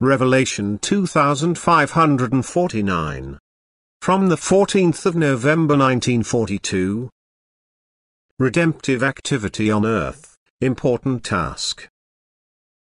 Revelation 2549. From the 14th of November 1942. Redemptive activity on earth, important task.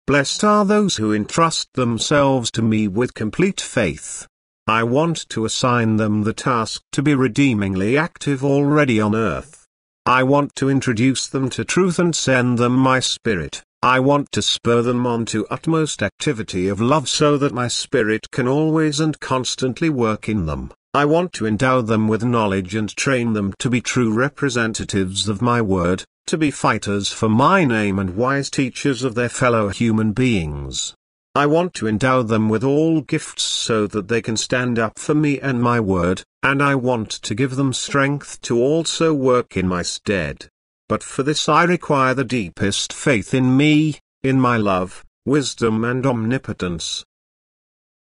Blessed are those who entrust themselves to me with complete faith. I want to assign them the task to be redeemingly active already on earth. I want to introduce them to truth and send them my spirit. I want to spur them on to utmost activity of love so that my spirit can always and constantly work in them. I want to endow them with knowledge and train them to be true representatives of my word, to be fighters for my name and wise teachers of their fellow human beings. I want to endow them with all gifts so that they can stand up for me and my word, and I want to give them strength to also work in my stead. But for this I require the deepest faith in me, in my love, wisdom and omnipotence.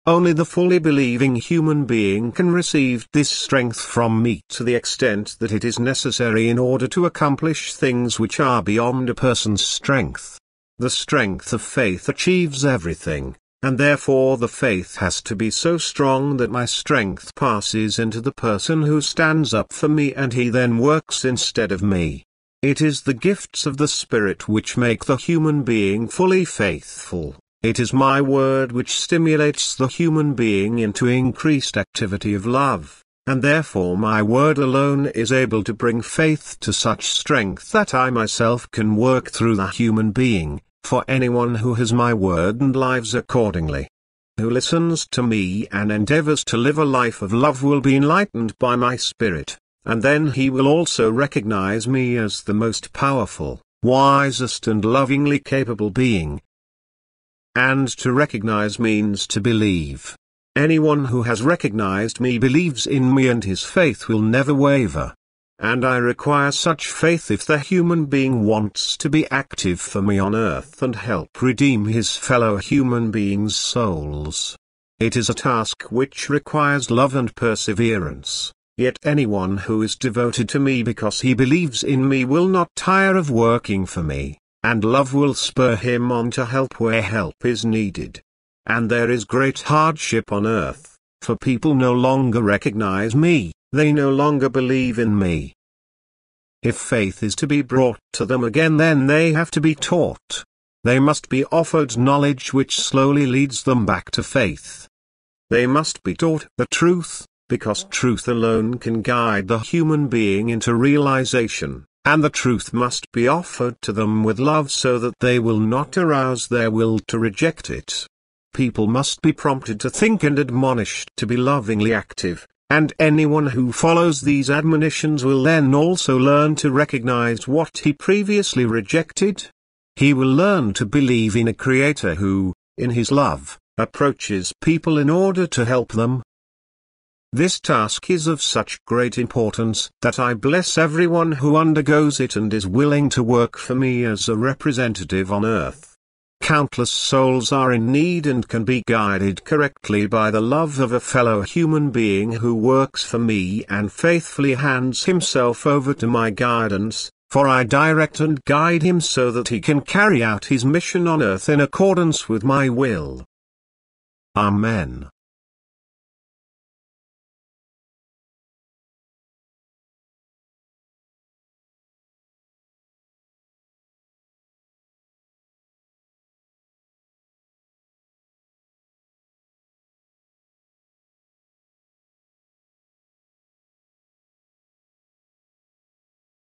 Only the fully believing human being can receive this strength from me to the extent that it is necessary in order to accomplish things which are beyond a person's strength. The strength of faith achieves everything, and therefore the faith has to be so strong that my strength passes into the person who stands up for me and he then works instead of me. It is the gifts of the Spirit which make the human being fully faithful. It is my word which stimulates the human being into increased activity of love, and therefore my word alone is able to bring faith to such strength that I myself can work through the human being, for anyone who has my word and lives accordingly, who listens to me and endeavors to live a life of love will be enlightened by my spirit, and then he will also recognize me as the most powerful, wisest and lovingly capable being. And to recognize means to believe. Anyone who has recognized me believes in me and his faith will never waver. And I require such faith if the human being wants to be active for me on earth and help redeem his fellow human beings' souls. It is a task which requires love and perseverance, yet anyone who is devoted to me because he believes in me will not tire of working for me, and love will spur him on to help where help is needed. And there is great hardship on earth, for people no longer recognize me, they no longer believe in me. If faith is to be brought to them again then they have to be taught. They must be offered knowledge which slowly leads them back to faith. They must be taught the truth, because truth alone can guide the human being into realization, and the truth must be offered to them with love so that they will not arouse their will to reject it. People must be prompted to think and admonished to be lovingly active, and anyone who follows these admonitions will then also learn to recognize what he previously rejected. He will learn to believe in a Creator who, in his love, approaches people in order to help them. This task is of such great importance that I bless everyone who undergoes it and is willing to work for me as a representative on earth. Countless souls are in need and can be guided correctly by the love of a fellow human being who works for me and faithfully hands himself over to my guidance, for I direct and guide him so that he can carry out his mission on earth in accordance with my will. Amen.